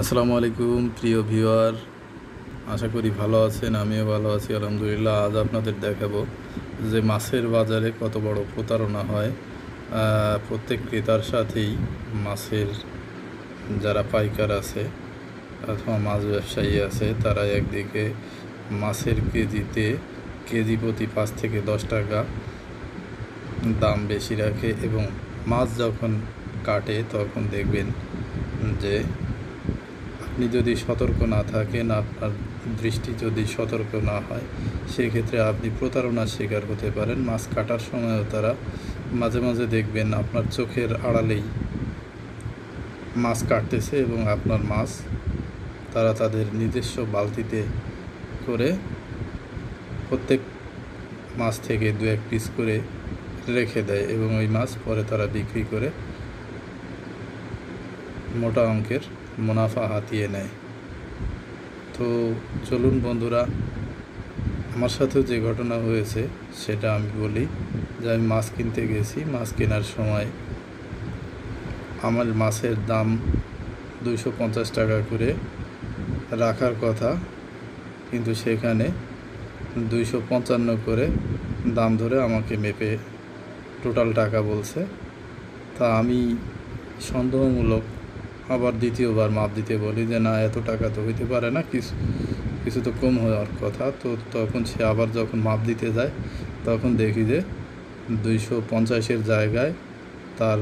আসসালামু আলাইকুম, প্রিয় ভিউয়ার। আশা করি ভালো আছেন, আমিও ভালো আছি, আলহামদুলিল্লাহ। আজ আপনাদের দেখাবো যে মাছের বাজারে কত বড় প্রতারণা হয়। প্রত্যেক ক্রেতার সাথেই মাছের যারা পাইকার আছে অথবা মাছ ব্যবসায়ী আছে, তারা একদিকে মাছের কেজিতে কেজি প্রতি পাঁচ থেকে দশ টাকা দাম বেশি রাখে এবং মাছ যখন কাটে তখন দেখবেন যে আপনি যদি সতর্ক না থাকেন, আপনার দৃষ্টি যদি সতর্ক না হয়, সেক্ষেত্রে আপনি প্রতারণার শিকার হতে পারেন। মাছ কাটার সময়ও তারা মাঝে মাঝে দেখবেন আপনার চোখের আড়ালেই মাছ কাটতেছে এবং আপনার মাছ তারা তাদের নিজস্ব বালতিতে করে প্রত্যেক মাছ থেকে দু এক পিস করে রেখে দেয় এবং ওই মাছ পরে তারা বিক্রি করে মোটা অঙ্কের মুনাফা হাতিয়ে নেয়। তো চলুন বন্ধুরা, আমার সাথেও যে ঘটনা হয়েছে সেটা আমি বলি যে আমি মাছ কিনতে গেছি। মাছ কেনার সময় আমার মাছের দাম দুইশো পঞ্চাশ টাকা করে রাখার কথা, কিন্তু সেখানে দুইশো পঞ্চান্ন করে দাম ধরে আমাকে মেপে টোটাল টাকা বলছে। তা আমি সন্দেহমূলক আবার দ্বিতীয়বার মাপ দিতে বলি যে, না, এত টাকা তো হইতে পারে না, কিছু কিছু তো কম হওয়ার কথা। তো তখন সে আবার যখন মাপ দিতে যায়, তখন দেখি যে, দুইশো পঞ্চাশের জায়গায় তার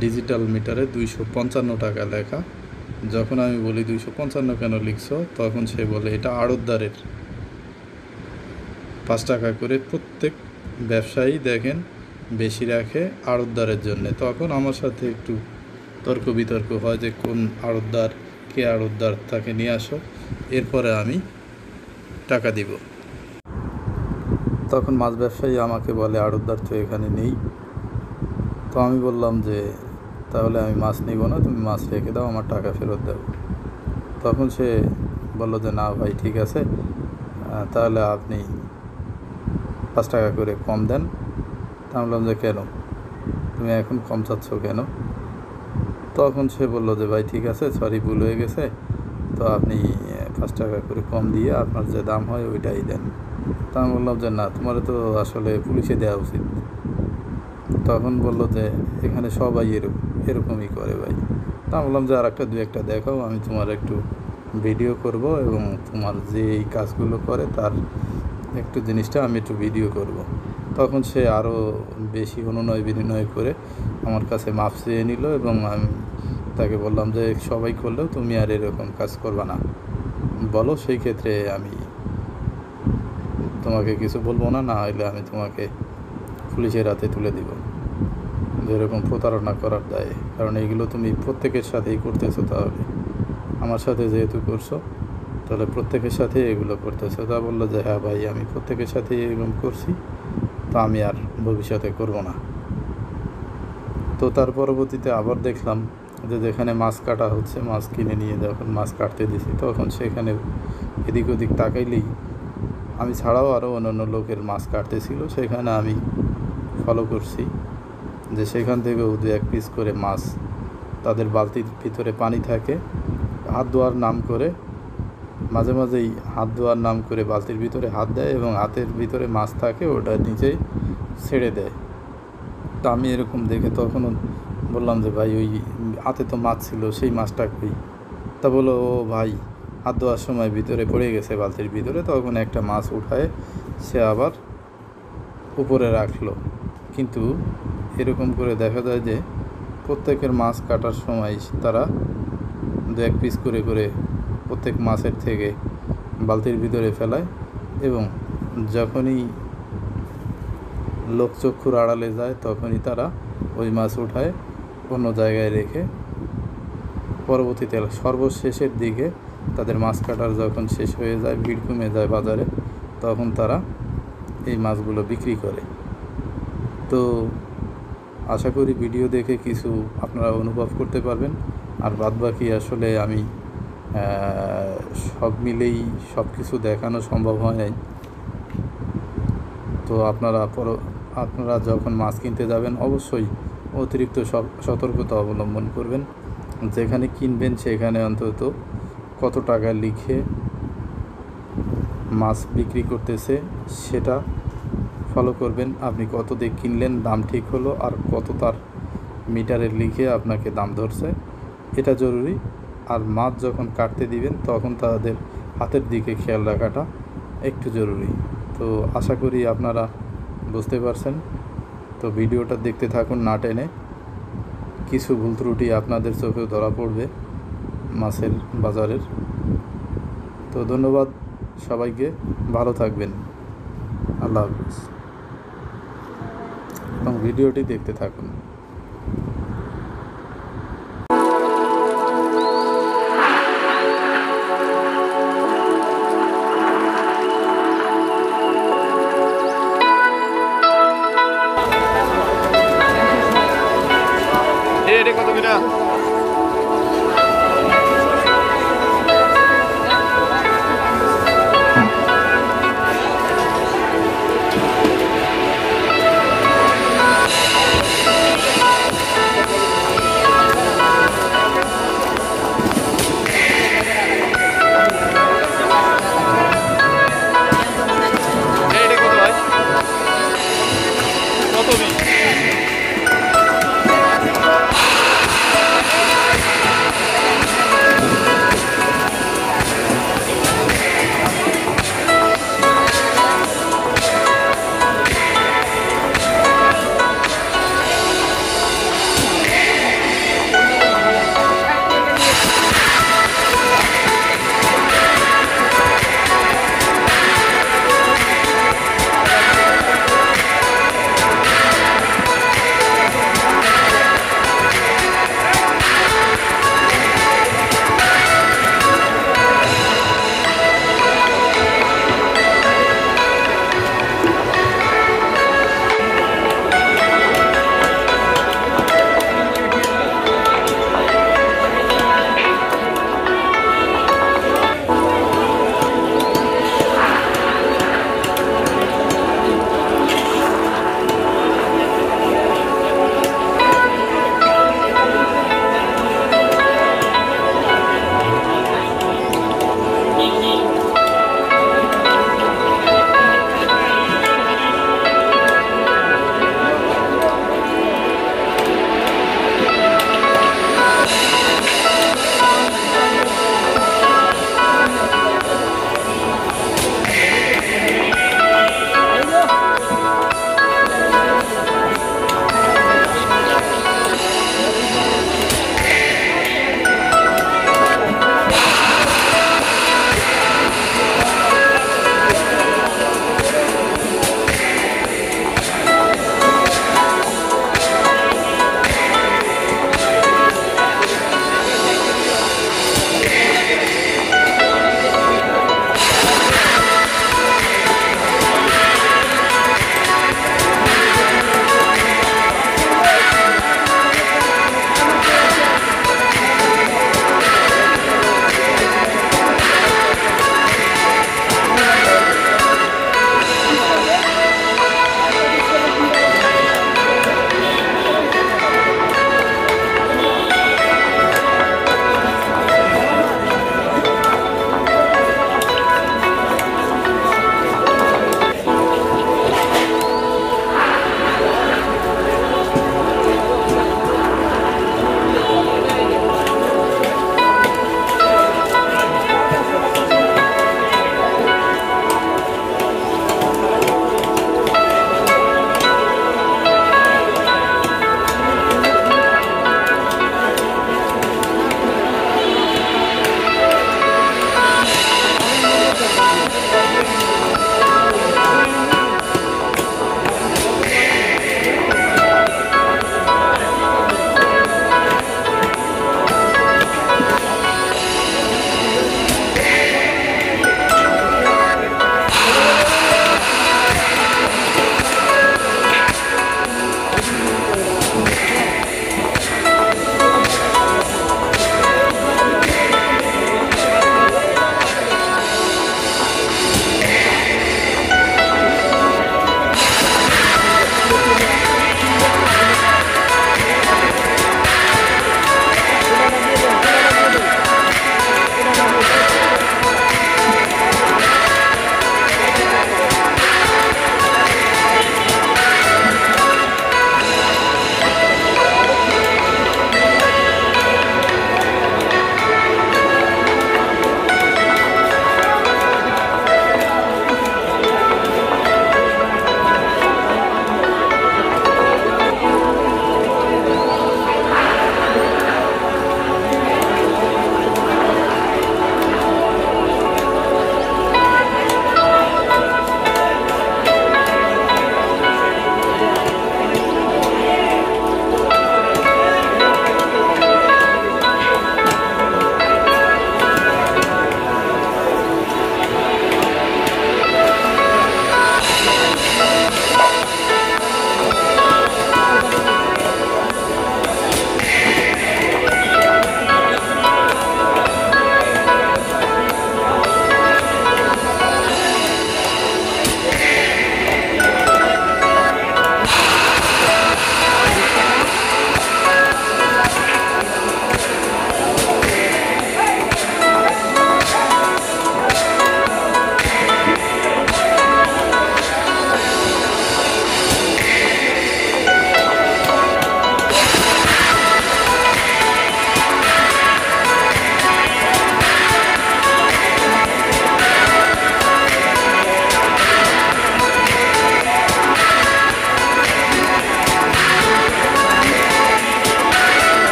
ডিজিটাল মিটারে দুইশো পঞ্চান্ন টাকা লেখা। যখন আমি বলি, দুইশো পঞ্চান্ন কেন লিখছো? তখন সে বলে, এটা আড়তদারের। পাঁচ টাকা করে প্রত্যেক ব্যবসায়ী দেখেন বেশি রাখে আড়তদারের জন্যে। তখন আমার সাথে একটু তর্ক বিতর্ক হয় যে কোন আড়তদার, কে আড়তদার তাকে নিয়ে আসো, এরপরে আমি টাকা দিব। তখন মাছ ব্যবসায়ী আমাকে বলে, আড়তদার তো এখানে নেই। তো আমি বললাম যে, তাহলে আমি মাছ নিব না, তুমি মাছ রেখে দাও, আমার টাকা ফেরত দাও। তখন সে বলল যে, না ভাই, ঠিক আছে তাহলে আপনি পাঁচ টাকা করে কম দেন। তা বললাম যে, কেন? তুমি এখন কম চাচ্ছ কেন? তখন সে বলল যে, ভাই, ঠিক আছে সরি ভুল হয়ে গেছে। তো আপনি পাঁচ টাকা করে কম দিয়ে আপনার যে দাম হয়, ওইটাই দেন। তা আমি বললাম যে, না, তোমার তো আসলে পুলিশে দেওয়া উচিত। তখন বলল যে, এখানে সবাই এরকম এরকমই করে, ভাই। তা আমি বললাম যে আর একটা দু একটা দেখাও, আমি তোমার একটু ভিডিও করব এবং তোমার যে এই কাজগুলো করে, তার একটু জিনিসটা আমি একটু ভিডিও করব। তখন সে আরও বেশি অনুনয় বিনিময় করে আমার কাছে মাপ চেয়ে নিল এবং আমি তাকে বললাম যে, সবাই করলেও তুমি আর এরকম কাজ করবে না। বলো, সেই ক্ষেত্রে আমি তোমাকে কিছু বলব না না হলে আমি তোমাকে পুলিশের হাতে তুলে দিব। যেরকম প্রতারণা করার দায়ে। কারণ এইগুলো তুমি প্রত্যেকের সাথেই করতেছো তাহলে। আমার সাথে যেহেতু করছ, তাহলে প্রত্যেকের সাথে এগুলো করতেছো। তা বলল যে হ্যাঁ ভাই, আমি প্রত্যেকের সাথে এরকম করছি, তা আমি আর ভবিষ্যতে করব না। তো তার পরবর্তীতে আবার দেখলাম যে যেখানে মাছ কাটা হচ্ছে, মাছ কিনে নিয়ে যখন মাছ কাটতে দিছি, তখন সেখানে এদিক ওদিক তাকাইলেই আমি ছাড়াও আরও অন্যান্য লোকের মাছ কাটতেছিল সেখানে আমি ফলো করছি যে সেখান থেকেও দু এক পিস করে মাছ তাদের বালতির ভিতরে পানি থাকে, হাত ধোয়ার নাম করে মাঝে মাঝেই হাত ধোয়ার নাম করে বালতির ভিতরে হাত দেয় এবং হাতের ভিতরে মাছ থাকে ওটা নিচেই ছেড়ে দেয়। তা আমি এরকম দেখে তখনও বললাম যে, ভাই, ওই হাতে তো মাছ ছিল, সেই মাছটা কই? তা বলো ও ভাই, হাত ধোয়ার সময় ভিতরে পড়ে গেছে, বালতির ভিতরে তখন একটা মাছ উঠায়, সে আবার উপরে রাখল। কিন্তু এরকম করে দেখা যায় যে, প্রত্যেকের মাছ কাটার সময় তারা দু এক পিস করে করে প্রত্যেক মাছের থেকে বালতির ভিতরে ফেলায় এবং যখনই লোকচক্ষুর আড়ালে যায়, তখনই তারা ওই মাছ উঠায় অন্য জায়গায় রেখে পরবর্তীতে সর্বশেষের দিকে তাদের মাছ কাটার যখন শেষ হয়ে যায়, ভিড় কমে যায় বাজারে, তখন তারা এই মাছগুলো বিক্রি করে। তো আশা করি ভিডিও দেখে কিছু আপনারা অনুভব করতে পারবেন। আর বাদবাকি আসলে আমি সব মিলেই সব কিছু দেখানো সম্ভব হয় নাই। তো আপনারা পর, আপনারা যখন মাছ কিনতে যাবেন, অবশ্যই অতিরিক্ত সতর্কতা অবলম্বন করবেন। যেখানে কিনবেন সেখানে অন্তত কত টাকা লিখে মাছ বিক্রি করতেছে সেটা ফলো করবেন। আপনি কত দিয়ে কিনলেন, দাম ঠিক হলো আর কত তার মিটারে লিখে আপনাকে দাম ধরছে। এটা জরুরি। আর মাছ যখন কাটতে দিবেন, তখন তাদের হাতের দিকে খেয়াল রাখাটা একটু জরুরি। তো আশা করি আপনারা বুঝতে পারছেন। তো ভিডিওটা দেখতে থাকুন, না টেনে। কিছু ভুল ত্রুটি আপনাদের চোখেও ধরা পড়বে মাছের বাজারের। তো ধন্যবাদ সবাইকে, ভালো থাকবেন। আল্লাহ হাফিজ। এবং ভিডিওটি দেখতে থাকুন।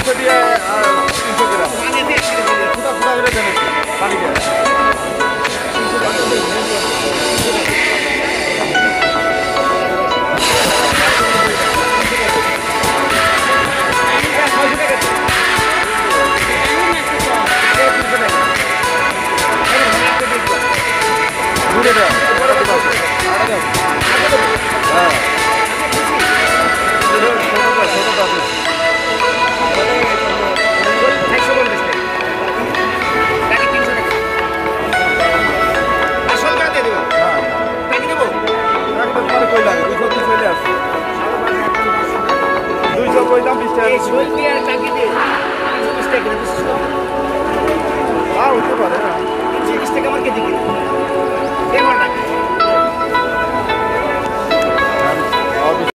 একশো দিয়ে তিনশো গ্রাম ফুটা ফুটা করে দেন পানি দিয়ে Good enough.